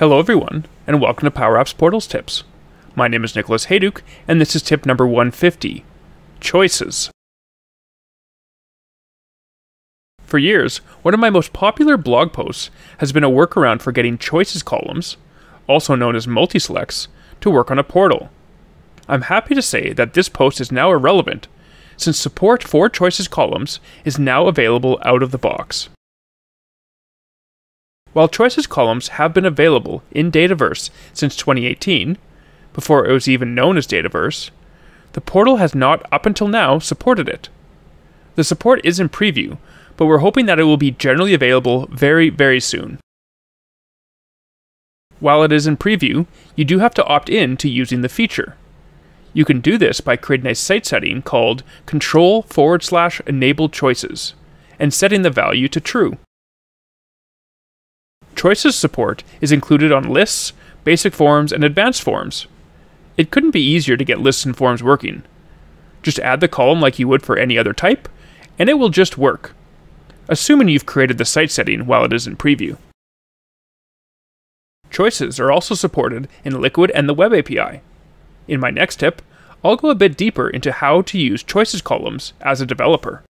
Hello everyone, and welcome to Power Apps Portals Tips. My name is Nicholas Hayduk, and this is tip number 150 Choices. For years, one of my most popular blog posts has been a workaround for getting choices columns, also known as multi-selects, to work on a portal. I'm happy to say that this post is now irrelevant, since support for choices columns is now available out of the box. While choices columns have been available in Dataverse since 2018, before it was even known as Dataverse, the portal has not up until now supported it. The support is in preview, but we're hoping that it will be generally available very, very soon. While it is in preview, you do have to opt in to using the feature. You can do this by creating a site setting called control forward slash enable choices and setting the value to true. Choices support is included on lists, basic forms, and advanced forms. It couldn't be easier to get lists and forms working. Just add the column like you would for any other type, and it will just work, assuming you've created the site setting while it is in preview. Choices are also supported in Liquid and the Web API. In my next tip, I'll go a bit deeper into how to use choices columns as a developer.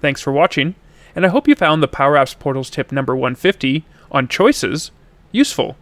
Thanks for watching and I hope you found the Power Apps Portals tip number 150 on choices useful.